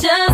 just